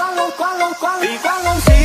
光荣光荣光荣光荣！